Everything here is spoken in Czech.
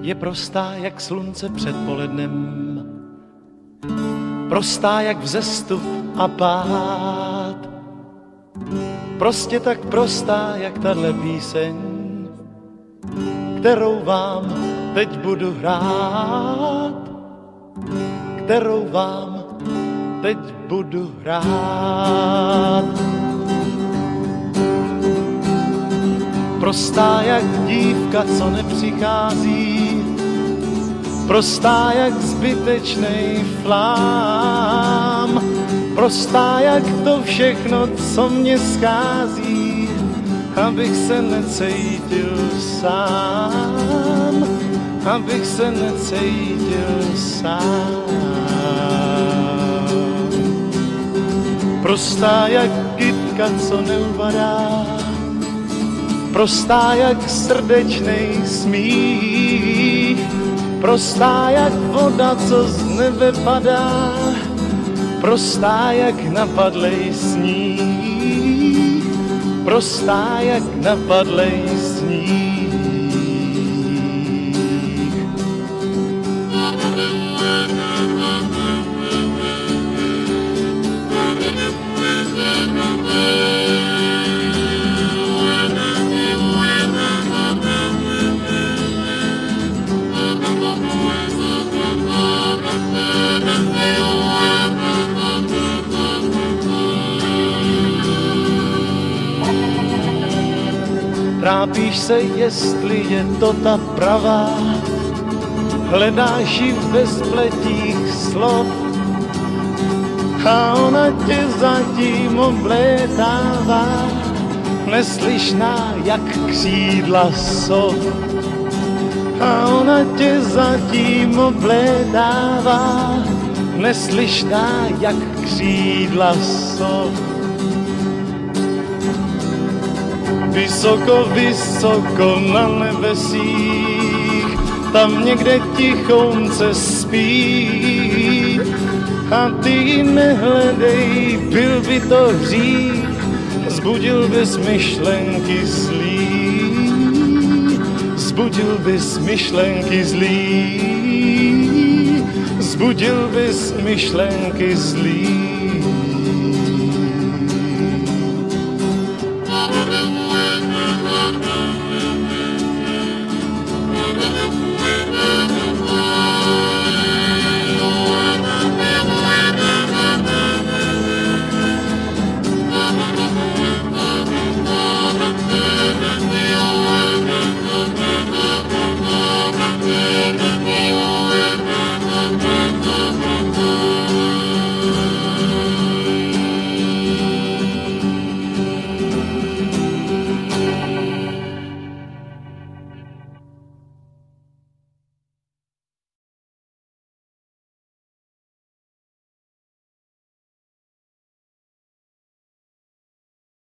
je prostá jak slunce před polednem, prostá jak vzestup a pád, prostě tak prostá jak tahle píseň, kterou vám teď budu hrát, kterou vám teď budu hrát. Prostá jak dívka, co nepřichází, prostá jak zbytečný flám, prostá jak to všechno, co mě schází, abych se necítil sám, abych se necítil sám. Prostá jak kytka, co neuvadá, prostá jak srdečnej smích, prostá jak voda, co z nebe padá, prostá jak napadlej sníh, prostá jak napadlej sníh. Trápíš se, jestli je to ta pravá, hledáš ji ve spletích slov a ona tě zatím oblétává, neslyšná jak křídla sov. A ona tě zatím oblétává, neslyšná jak křídla sov. Vysoko, vysoko na nebesích, tam někde tichounce spí. A ty nehledej, byl by to hřích, zbudil bys myšlenky zlý. Zbudil bys myšlenky zlý, zbudil bys myšlenky zlý. thank you